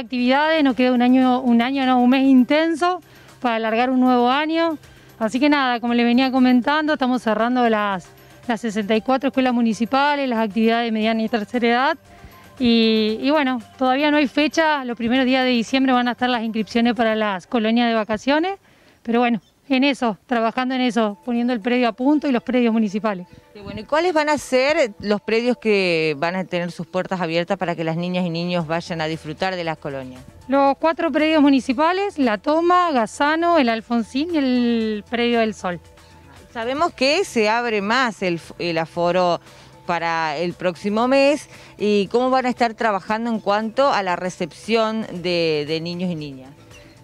actividades, nos queda un año, un año, no, un mes intenso para alargar un nuevo año. Así que nada, como les venía comentando, estamos cerrando las, las 64 escuelas municipales, las actividades de mediana y tercera edad. Y, bueno, todavía no hay fecha, los primeros días de diciembre van a estar las inscripciones para las colonias de vacaciones, pero bueno, en eso, trabajando en eso, poniendo el predio a punto y los predios municipales. Y bueno, ¿y cuáles van a ser los predios que van a tener sus puertas abiertas para que las niñas y niños vayan a disfrutar de las colonias? Los cuatro predios municipales, La Toma, Gazano, El Alfonsín y el Predio del Sol. Sabemos que se abre más el, el aforo para el próximo mes y cómo van a estar trabajando en cuanto a la recepción de, de niños y niñas.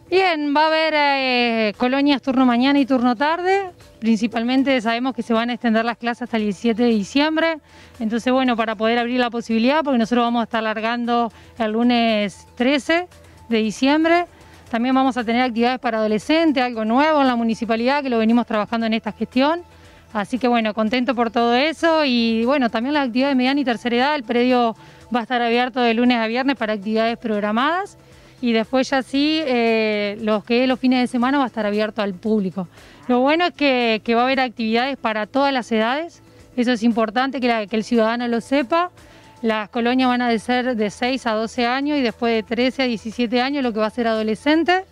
Bien, va a haber eh, colonias turno mañana y turno tarde. Principalmente sabemos que se van a extender las clases hasta el 17 de diciembre. Entonces, bueno, para poder abrir la posibilidad, porque nosotros vamos a estar largando el lunes 13 de diciembre. También vamos a tener actividades para adolescentes, algo nuevo en la municipalidad, que lo venimos trabajando en esta gestión. Así que bueno, contento por todo eso y bueno, también las actividades de mediana y tercera edad. El predio va a estar abierto de lunes a viernes para actividades programadas y después ya sí, eh, los que los fines de semana va a estar abierto al público. Lo bueno es que, va a haber actividades para todas las edades, eso es importante que, el ciudadano lo sepa. Las colonias van a ser de 6 a 12 años y después de 13 a 17 años lo que va a ser adolescente.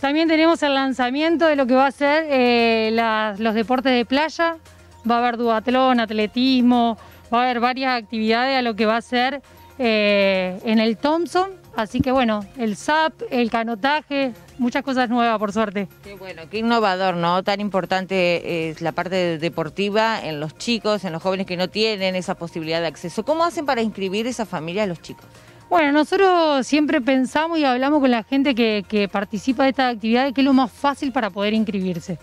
También tenemos el lanzamiento de lo que va a ser eh, los deportes de playa. Va a haber duatlón, atletismo, va a haber varias actividades a lo que va a ser eh, en el Thompson. Así que bueno, el SAP, el canotaje, muchas cosas nuevas por suerte. Qué bueno, qué innovador, ¿no? Tan importante es la parte deportiva en los chicos, en los jóvenes que no tienen esa posibilidad de acceso. ¿Cómo hacen para inscribir esa familia a los chicos? Bueno, nosotros siempre pensamos y hablamos con la gente que, que participa de esta actividad, que es lo más fácil para poder inscribirse.